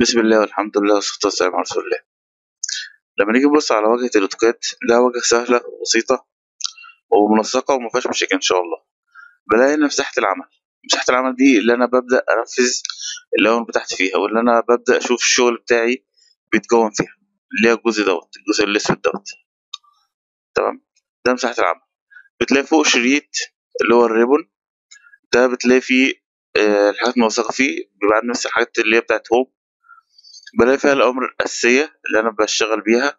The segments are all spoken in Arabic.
بسم الله والحمد لله والصلاة والسلام على رسول الله. لما نيجي نبص على واجهة الأوتوكاد ده واجهة سهلة وبسيطة ومنسقة ومفيهاش مشاكل إن شاء الله. بلاقي هنا مساحة العمل. مساحة العمل دي اللي أنا ببدأ أنفذ اللي بتاعتي فيها واللي أنا ببدأ أشوف الشغل بتاعي بيتكون فيها اللي هي الجزء دوت الجزء الأسود دوت. تمام؟ ده مساحة العمل. بتلاقي فوق شريط اللي هو الريبون ده بتلاقي فيه الحاجات الموثقة فيه عندي نفس الحاجات اللي هي بتاعت هوم بلاقي فيها الأوامر الأساسية اللي أنا بشتغل بيها.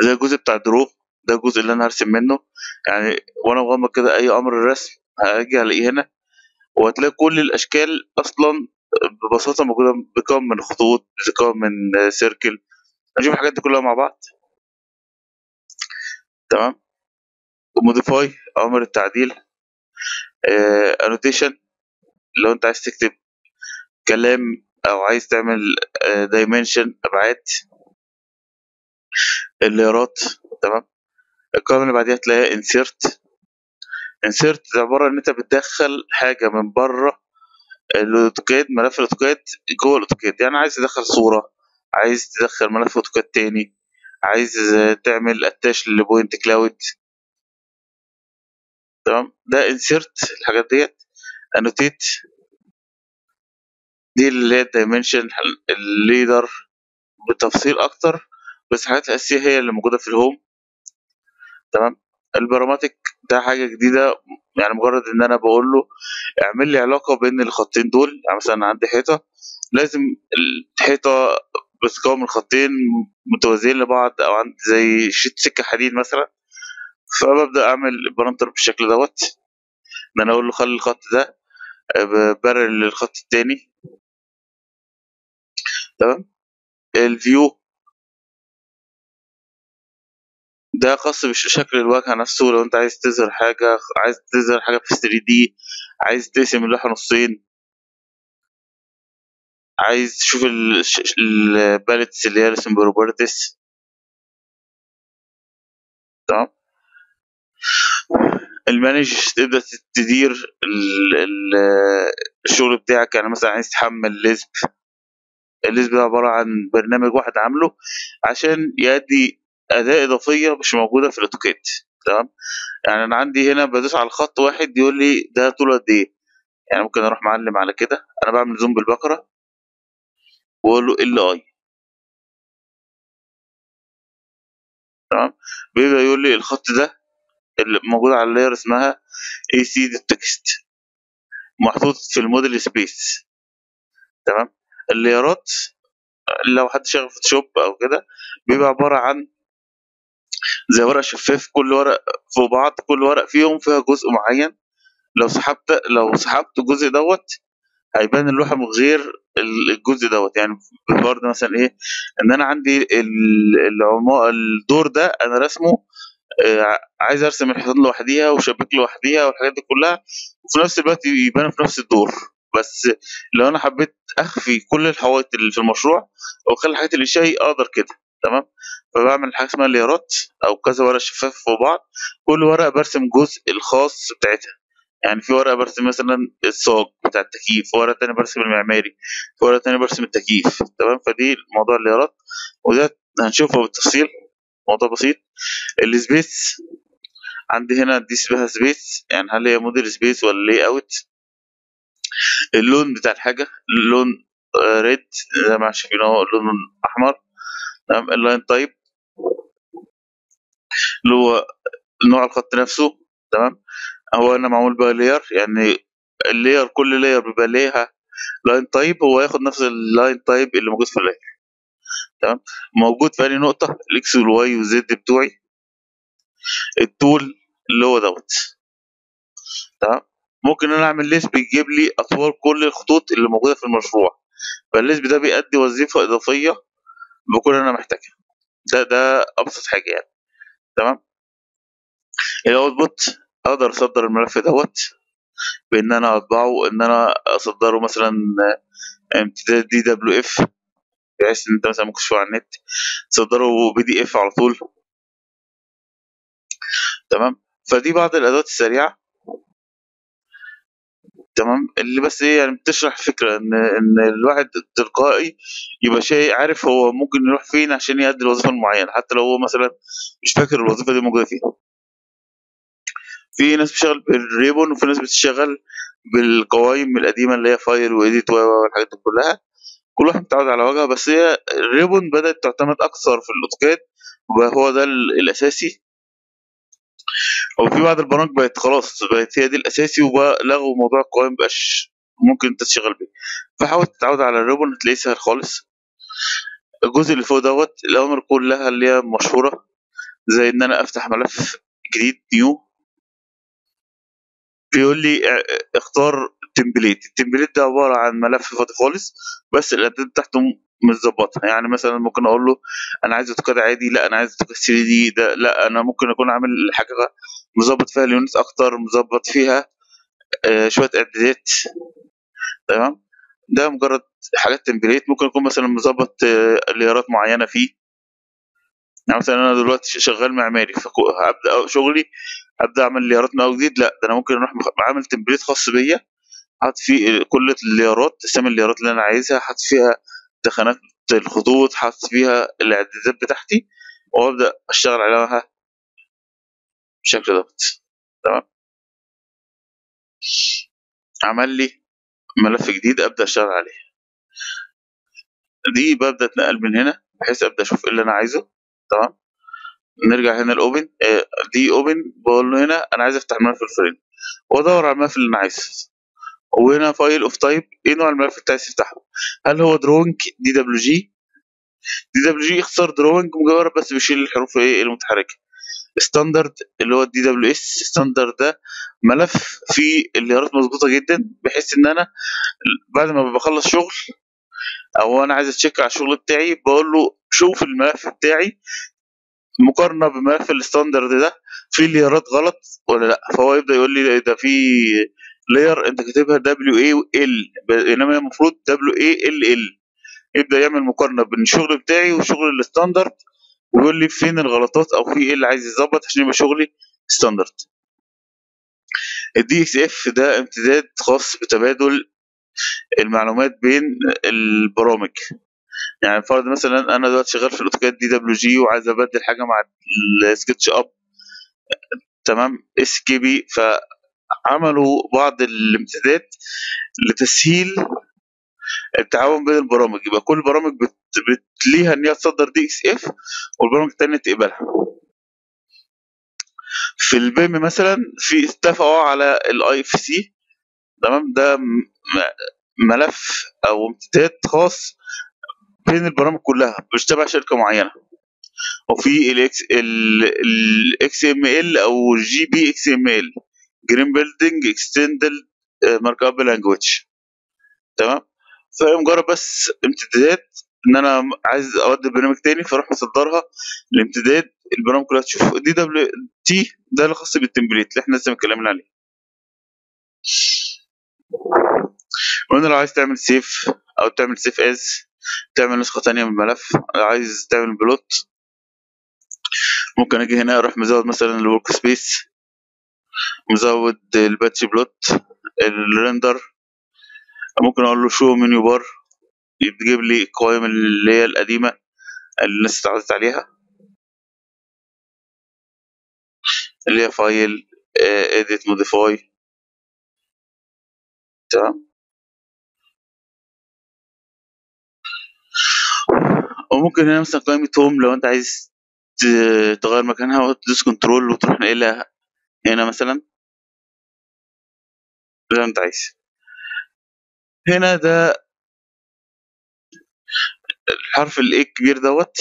زي الجزء بتاع الدروب ده الجزء اللي أنا هرسم منه. يعني وأنا مغمض كده أي أمر الرسم هاجي ألاقيه هنا. وهتلاقي كل الأشكال أصلا ببساطة موجودة بتكون من خطوط بتكون من آه، سيركل هنشوف الحاجات دي كلها مع بعض. تمام؟ modify أوامر التعديل. annotation لو أنت عايز تكتب كلام أو عايز تعمل dimension أبعاد الـ layer ات تمام؟ القائمة اللي بعديها تلاقيها insert insert ده عبارة عن إن أنت بتدخل حاجة من بره الأوتوكاد ملف الأوتوكاد جوه الأوتوكاد. يعني عايز تدخل صورة عايز تدخل ملف أوتوكاد تاني عايز تعمل attach ل point cloud تمام؟ ده insert الحاجات ديت. annotate. دي اللي هي ال dimension ال leader بتفصيل أكتر بس الحاجات الأساسية هي اللي موجودة في ال home. تمام؟ ال parametric ده حاجة جديدة يعني مجرد إن أنا بقول له اعمل لي علاقة بين الخطين دول يعني مثلا عندي حيطة لازم الحيطة بتتكون من خطين متوازيين لبعض أو عندي زي شريط سكة حديد مثلا. فببدأ أعمل parameter بالشكل دوت إن أنا أقول له خلي الخط ده parallel للخط التاني. تمام؟ ال view. ده خاص بشكل الواجهة نفسه. لو انت عايز تظهر حاجة عايز تظهر حاجة في 3D عايز تقسم اللوحة نصين عايز تشوف ال palettes اللي هي ال properties تمام؟ ال manage تبدأ تدير ال- ال- الشغل بتاعك. يعني مثلا عايز تحمل LISP ال LISP ده عبارة عن برنامج واحد عامله عشان يأدي أداة إضافية مش موجودة في الأوتوكاد. تمام؟ يعني أنا عندي هنا بدوس على الخط واحد يقول لي ده طوله قد إيه. يعني ممكن أروح معلم على كده. أنا بعمل zoom بالبكرة وأقول له LI. تمام؟ بيبدأ يقول لي الخط ده اللي موجود على ال layer اسمها C text محطوط في ال model space تمام؟ ال layer ات لو حد شغال فوتوشوب أو كده بيبقى عبارة عن زي ورق شفاف كل ورق فوق بعض كل ورق فيهم فيها جزء معين. لو سحبت لو سحبت الجزء دوت هيبان اللوحة من غير الجزء دوت. يعني بفرض مثلا إيه؟ إن أنا عندي الدور ده أنا رسمه آه، عايز ارسم الحيطان لوحديها وشباك لوحديها والحاجات دي كلها وفي نفس الوقت يبان في نفس الدور. بس لو أنا حبيت أخفي كل الحوائط اللي في المشروع أو أخلي الحاجات اللي شيء أقدر كده. تمام؟ فبعمل حاجة اسمها layer ات أو كذا ورقة شفاف فوق بعض. كل ورقة برسم جزء الخاص بتاعتها. يعني في ورقة برسم مثلا الصاج بتاع التكييف ورقة تانية برسم المعماري في ورقة تانية برسم التكييف. تمام؟ فدي موضوع ال layer ات وده هنشوفه بالتفصيل. موضوع بسيط. ال space عندي هنا دي اسمها space. يعني هل هي model space ولا layout؟ اللون بتاع الحاجة اللون red زي ما شايفين اهو اللون أحمر. تمام ال line type. اللي هو نوع الخط نفسه. تمام هو هنا معمول بقى layer يعني ال layer كل layer بيبقى ليها line type هو ياخد نفس ال line type اللي موجود في ال layer تمام؟ موجود في أي نقطة؟ الاكس والواي والزد بتوعي. الطول اللي هو دوت. تمام؟ ممكن أنا أعمل list بيجيب لي اطوال كل الخطوط اللي موجودة في المشروع. فال list ده بيأدي وظيفة إضافية بكون أنا محتاجها. ده ده أبسط حاجة يعني. تمام؟ ال output أقدر أصدر الملف دوت بإن أنا أطبعه إن أنا أصدره مثلا امتداد DWF بحيث إن أنت مثلا ممكن تشوفه على النت تصدره PDF على طول. تمام؟ فدي بعض الأدوات السريعة. تمام؟ اللي بس إيه يعني بتشرح فكرة إن إن الواحد تلقائي يبقى شيء عارف هو ممكن يروح فين عشان يأدي الوظيفة المعينة حتى لو هو مثلا مش فاكر الوظيفة دي موجودة فين. في ناس بتشتغل بال ribbon وفي ناس بتشتغل بالقوائم القديمة اللي هي file و edit والحاجات دي كلها. كل واحد متعود على واجهة بس هي ال ribbon بدأت تعتمد أكثر في الأوتوكاد وهو ده ال- الأساسي. وفي بعض البرامج بقت خلاص بقت هي دي الأساسي ولغوا موضوع القوائم مبقاش ممكن تشتغل بيه. فحاول تتعود على ال ribbon هتلاقيه سهل خالص. الجزء اللي فوق دوت الأوامر كلها اللي هي مشهورة زي إن أنا أفتح ملف جديد new. بيقول لي اه- اختار template ال template ده عبارة عن ملف فاضي خالص بس الاعداد بتاعته متظبطة. يعني مثلا ممكن أقول له أنا عايز اوتوكاد عادي لا أنا عايز اوتوكاد 3D ده لا أنا ممكن أكون عامل حاجة مظبط فيها ال unit أكتر مظبط فيها آه شوية اعدادات تمام؟ ده مجرد حاجات template ممكن اكون مثلا مظبط آه layer ات معينة فيه. يعني مثلا أنا دلوقتي شغال معماري فابدا شغلي أبدأ أعمل ليارات من اول جديد؟ لا ده أنا ممكن أروح عامل تمبليت خاص بيا حاطط فيه كل الليارات أسامي الليارات اللي أنا عايزها حاطط فيها تخانات الخطوط حاطط فيها الإعدادات بتاعتي وأبدأ أشتغل عليها بالشكل دوت تمام؟ عمل لي ملف جديد أبدأ أشتغل عليه. دي ببدأ أتنقل من هنا بحيث أبدأ أشوف إيه اللي أنا عايزه. تمام؟ نرجع هنا ال open آه، دي open. بقول له هنا أنا عايز أفتح الملف الفلاني. وأدور على الملف اللي أنا عايزه. وهنا file of type إيه نوع الملف اللي أنت عايز تفتحه؟ هل هو drawing دي دبليو جي دي دبليو جي اختصار دروينج مجرد بس بيشيل الحروف إيه؟ المتحركة. standard اللي هو ال DWS standard ده ملف فيه ال layer ات مظبوطة جدا بحيث إن أنا بعد ما بخلص شغل أو أنا عايز أ check على الشغل بتاعي بقول له شوف الملف بتاعي. مقارنة بملف ال standard ده في layer ات غلط ولا لأ؟ فهو يبدأ يقول لي ده في لير أنت كاتبها دبليو اي ال إنما المفروض دبليو اي ال ال يبدأ يعمل مقارنة بين الشغل بتاعي وشغل ال standard ويقول لي فين الغلطات أو في إيه اللي عايز يظبط عشان يبقى شغلي standard. ال DXF ده امتداد خاص بتبادل المعلومات بين البرامج. يعني فرض مثلا أنا دلوقتي شغال في ال AutoCAD DWG وعايز أبدل حاجة مع ال SketchUp تمام SKP فعملوا بعض الامتدادات لتسهيل التعاون بين البرامج. يبقى كل برامج بت... ليها إن هي تصدر DXF والبرامج التانية تقبلها. في ال BIM مثلا في اتفقوا على ال IFC تمام ده ملف أو امتداد خاص بين البرامج كلها مش تبع شركة معينة. وفي ال X ال XML أو gbXML Green Building Extended Markup Language تمام؟ فهي مجرد بس امتدادات إن أنا عايز أودي برنامج تاني فأروح مصدرها الامتداد البرامج كلها تشوف DW T ده اللي خاص بال template اللي إحنا لسه متكلمين عليه. وهنا لو عايز تعمل save أو تعمل save as تعمل نسخة تانية من الملف. عايز تعمل plot. ممكن أجي هنا أروح مزود مثلا ال workspace مزود ال batch plot ال render. ممكن أقول له show menu bar. يجيب لي القوائم اللي هي القديمة اللي الناس اتعودت عليها. اللي هي file edit modify تمام؟ وممكن هنا مثلا قائمة home لو أنت عايز تغير مكانها وتدوس control وتروح ناقلها هنا مثلا. زي ما أنت عايز. هنا ده الحرف ال A الكبير دوت.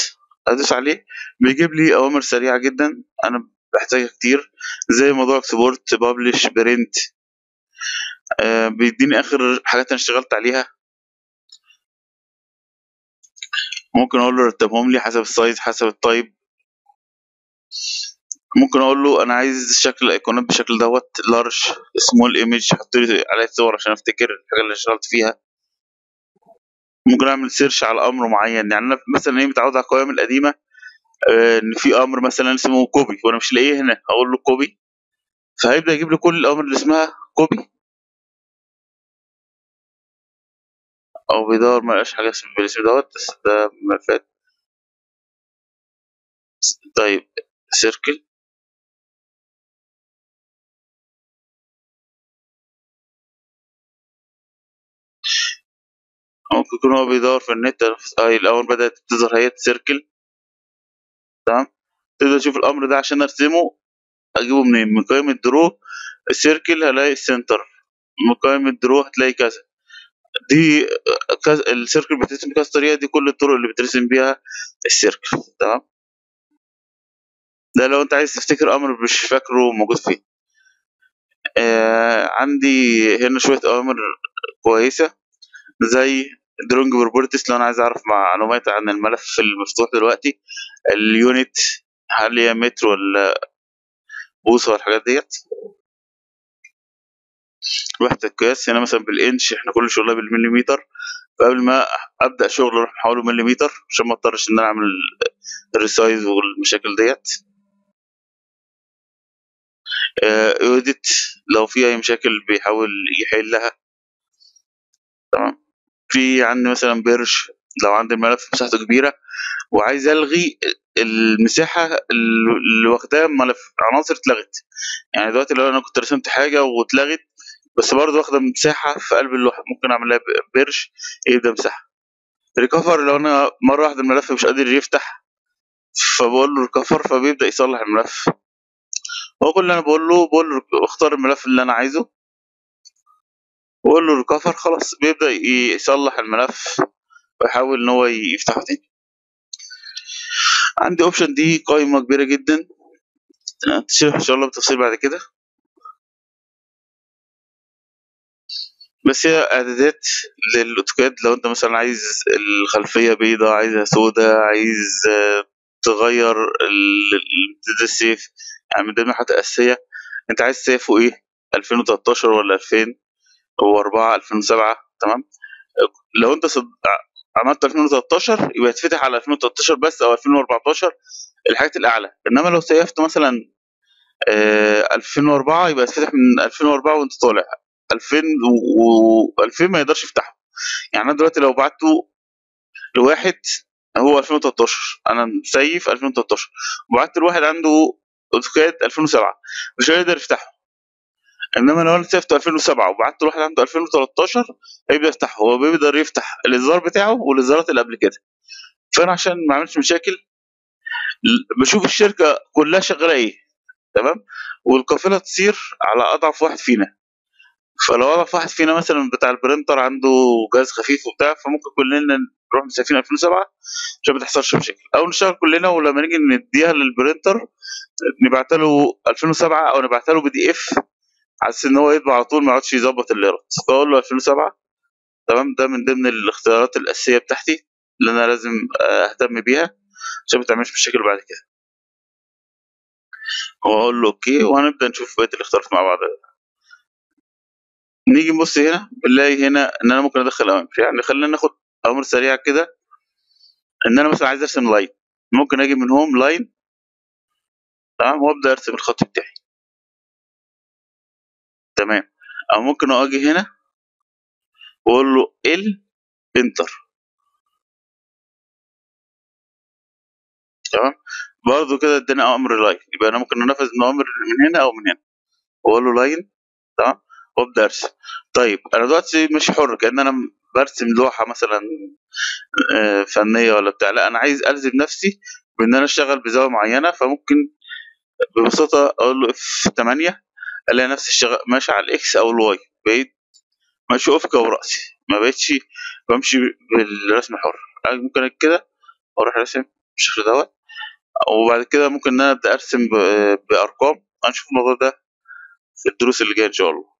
أدوس عليه. بيجيب لي أوامر سريعة جدا. أنا بحتاجها كتير. زي موضوع export publish print آه بيديني آخر حاجات أنا اشتغلت عليها. ممكن أقول له رتبهم لي حسب ال size حسب ال type ممكن أقول له أنا عايز شكل الأيقونات بالشكل دوت large small image حط لي عليها صور عشان أفتكر الحاجة اللي اشتغلت فيها. ممكن أعمل search على أمر معين يعني أنا مثلا إيه متعود على القوائم القديمة آه، إن في أمر مثلا اسمه copy وأنا مش لاقيه هنا أقول له copy. فهيبدأ يجيب لي كل الاوامر اللي اسمها copy. أو بيدور ما لقاش حاجة اسمها بالاسم دوت بس ده ملفات طيب circle ممكن يكون هو بيدور في النت. أي الأول بدأت تظهر هي circle تمام؟ تقدر تشوف الأمر ده عشان أرسمه أجيبه منين؟ من قائمة draw ال circle هلاقي ال center من قائمة draw هتلاقي كذا. دي ال circle بترسم بكذا طريقه دي كل الطرق اللي بترسم بيها ال circle تمام؟ ده لو انت عايز تفتكر أمر مش فاكره موجود فين آه عندي هنا شوية أوامر كويسة زي drawing properties لو أنا عايز أعرف معلومات عن الملف المفتوح دلوقتي ال unit هل هي متر ولا بوصة والحاجات ديت؟ وحدة القياس هنا مثلا بالإنش إحنا كل شغلنا بالمليمتر. فقبل ما أبدأ شغل أروح محوله مليمتر عشان ما أضطرش إن أنا أعمل ال resize والمشاكل ديت. audit لو في أي مشاكل بيحاول يحلها. تمام. في عندي مثلا purge لو عندي الملف مساحته كبيرة وعايز ألغي المساحة اللي واخداها ملف عناصر اتلغت. يعني دلوقتي لو أنا كنت رسمت حاجة واتلغت بس برضه واخدة مساحة في قلب اللوحة. ممكن أعمل لها purge يبدا مساحة. recover لو أنا مرة واحدة الملف مش قادر يفتح فبقول له recover فبيبدأ يصلح الملف. هو كل اللي أنا بقول له بقول له اختار الملف اللي أنا عايزه. واقول له recover خلاص بيبدأ يصلح الملف. ويحاول إن هو يفتحه تاني. عندي option دي قائمه كبيرة جدا. تشرح إن شاء الله بالتفصيل بعد كده. بس هي اعدادات للأوتوكاد. لو أنت مثلا عايز الخلفية بيضة عايزها سودة عايز تغير الامتداد السيف يعني من ضمن الحاجات الأساسية أنت عايز سيفه إيه؟ 2013 ولا 2004 2007 تمام؟ لو أنت صد... عملت 2013 يبقى يتفتح على 2013 بس أو 2014 الحاجات الأعلى. إنما لو save ت مثلا آه 2004 يبقى يتفتح من 2004 وأنت طالع. 2000 و 2000 ما يقدرش يفتحه. يعني أنا دلوقتي لو بعته لواحد هو 2013 أنا م save 2013 وبعت لواحد عنده AutoCAD 2007 مش هيقدر يفتحه. إنما لو أنا save ته 2007 وبعت لواحد عنده 2013 هيبدا يفتحه. هو بيقدر يفتح الاصدار بتاعه والاصدارات اللي قبل كده. فأنا عشان ما أعملش مشاكل بشوف الشركة كلها شغالة إيه. تمام؟ والقافلة تسير على أضعف واحد فينا. فلو اضعف واحد فينا مثلا بتاع ال printer عنده جهاز خفيف وبتاع فممكن كلنا نروح مسيفين 2007 عشان ما تحصلش مشاكل. أو نشتغل كلنا ولما نيجي نديها لل printer نبعت له 2007 أو نبعت له PDF على إن هو يطبع على طول ما يقعدش يظبط ال layerات فأقول له 2007 تمام؟ ده من ضمن الاختيارات الأساسية بتاعتي اللي أنا لازم أهتم بيها عشان ما تعملش مشاكل بعد كده. وأقول له OK وهنبدأ نشوف بقية الاختيارات مع بعض. نيجي نبص هنا بنلاقي هنا إن أنا ممكن أدخل اوامر يعني خلينا ناخد اوامر سريعه كده إن أنا مثلا عايز أرسم line ممكن أجي من home line تمام؟ وابدا ارسم الخط بتاعي. تمام. أو ممكن أجي هنا وأقول له L enter تمام؟ برضه كده اداني أمر line يبقى أنا ممكن أنفذ الاوامر من هنا أو من هنا. وأقول له line تمام؟ وابدا ارسم طيب أنا دلوقتي مش حر كأن أنا برسم لوحة مثلا فنية ولا بتاع. لا أنا عايز ألزم نفسي بإن أنا أشتغل بزاوية معينة فممكن ببساطة أقول له F 8 ألاقي نفسي ماشي على ال X أو ال Y بقيت ماشي افقي ورأسي. ما بقتش بمشي بالرسم الحر ممكن كده وأروح راسم بالشكل دوت. وبعد كده ممكن إن أنا أبدأ أرسم بأرقام. هنشوف الموضوع ده في الدروس اللي جاية إن شاء الله.